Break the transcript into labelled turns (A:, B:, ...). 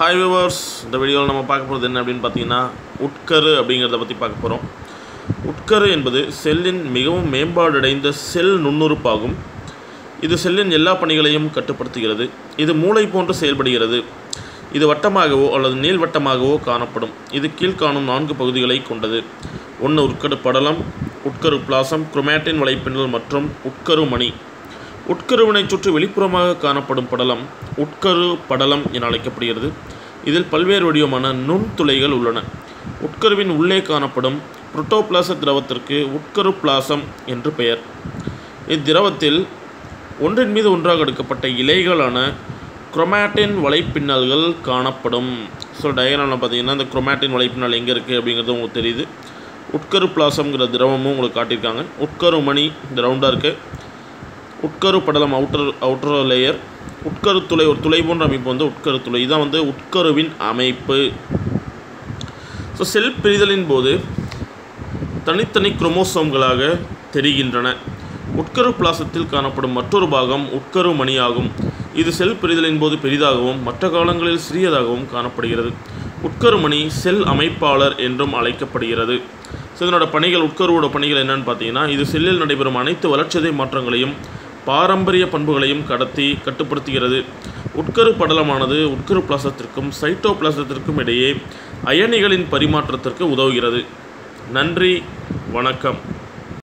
A: Hi viewers இந்த வீடியோவில் நம்ம பார்க்க போகிறது என்ன அப்படின்னு பார்த்தீங்கன்னா உட்கரு அப்படிங்கிறத பற்றி பார்க்க போகிறோம் உட்கரு என்பது செல்லின் மிகவும் மேம்பாடடைந்த செல் நுண்ணுறுப்பாகும். இது செல்லின் எல்லா பணிகளையும் கட்டுப்படுத்துகிறது. இது மூளை போன்று செயல்படுகிறது. இது வட்டமாகவோ அல்லது நீள்வட்டமாகவோ காணப்படும். இது கீழ்காணும் நான்கு பகுதிகளை கொண்டது. ஒன்று உட்கரு படலம் உட்கரு பிளாசம் குரோமேட்டின் வலைப்பின்னல் மற்றும் உட்கரு மணி. உட்கருவினை சுற்றி வெளிப்புறமாக காணப்படும் படலம் உட்கரு படலம் என அழைக்கப்படுகிறது. இதில் பல்வேறு வடிவமான நுண்துளைகள் உள்ளன. உட்கருவின் உள்ளே காணப்படும் புரோட்டோபிளாச திரவத்திற்கு உட்கரு பிளாசம் என்று பெயர். இத்திரவத்தில் ஒன்றின் மீது ஒன்றாக எடுக்கப்பட்ட இலைகளான குரோமேட்டின் வலைப்பின்னல்கள் காணப்படும். ஸோ டயக்ராமில் பார்த்தீங்கன்னா இந்த குரோமேட்டின் வலைப்பின்னல் எங்கே இருக்குது அப்படிங்கிறது உங்களுக்கு தெரியுது. உட்கரு பிளாசம்ங்கிற திரவமும் உங்களுக்கு காட்டியிருக்காங்க. உட்கரு மணி இந்த ரவுண்டாக இருக்குது உட்கரு படலம் அவுட்டர் அவுட்டர் லேயர் உட்கரு துளை ஒரு துளை போன்ற அமைப்பு வந்து உட்கரு துளை. இதுதான் வந்து உட்கருவின் அமைப்பு. ஸோ செல் பிரிதலின் போது தனித்தனி குரோமோசோம்களாக தெரிகின்றன. உட்கரு பிளாசத்தில் காணப்படும் மற்றொரு பாகம் உட்கரு மணியாகும். இது செல் பிரிதலின் போது பெரிதாகவும் மற்ற காலங்களில் சிறியதாகவும் காணப்படுகிறது. உட்கரு மணி செல் அமைப்பாளர் என்றும் அழைக்கப்படுகிறது. ஸோ இதனோட பணிகள் உட்கருவோட பணிகள் என்னென்னு பார்த்தீங்கன்னா இது செல்லில் நடைபெறும் அனைத்து வளர்ச்சிதை மாற்றங்களையும் பாரம்பரிய பண்புகளையும் கடத்தி கட்டுப்படுத்துகிறது. உட்கரு படலமானது உட்கரு பிளாசத்திற்கும் சைட்டோபிளாசத்திற்கும் இடையே அயனிகளின் பரிமாற்றத்திற்கு உதவுகிறது. நன்றி வணக்கம்.